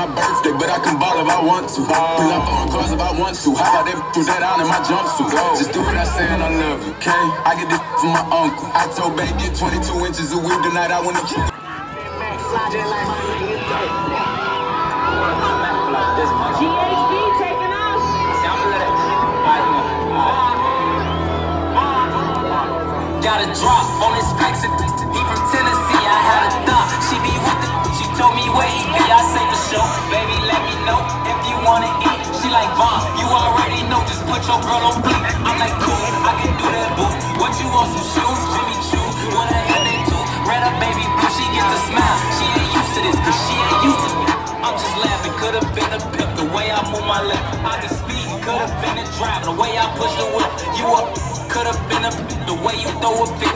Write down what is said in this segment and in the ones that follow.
my birthday, but I can ball if I want to. Pull up on cars if I want to. How about them do that out in my jumpsuit? Just do what I say and I love you, okay? I get this from my uncle. I told babe get 22 inches of weed tonight. I wanna keep GHB taking off. Got a drop on his specs. Wanna eat. She like Vaughn. You already know. Just put your girl on bleep. I'm like cool. I can do that, boo. What you want? Some shoes? Jimmy Choo. Wanna have that too? Red up, baby blue. She gets a smile. She ain't used to this, cause she ain't used to. I'm just laughing. Could've been a pimp. The way I move my lip. I can speed. Could've been a driver. The way I push the whip. You up. Could've been a the way you throw a fit.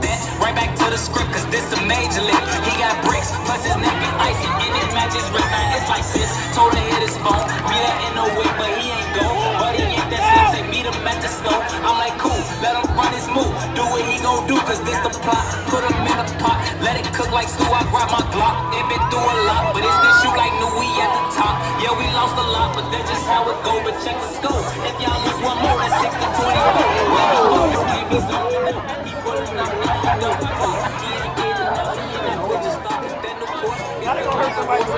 That right back to the script, cause this a major league. He got bricks, plus his neck is icy, in the way, but he ain't go. But he ain't that slim, say meet him at the snow. I'm like cool, let him run his move. Do what he gon' do, cause this the plot. Put him in a pot, let it cook like stew. I grab my Glock. It been through a lot, but it's this shoot like new we at the top. Yeah, we lost a lot, but that's just how it go. But check the scope. If y'all lose one more, that's 6 to 24. Yeah.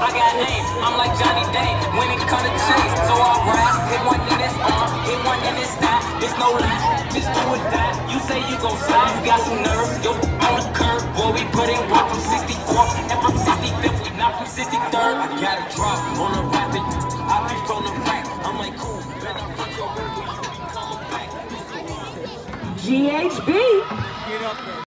I got aim. I'm like Johnny Dane. When it to chase, so I rap. Hit one in arm, hit one in thigh. No lie. Just do it that. You say you gon'. You got some nerve. Yo, on the. Boy, we put in work from 64 and from 65th. We not from 63rd. I got drop on a rapid. I be from the rack. I'm like, cool. Better your work when you be coming back. GHB.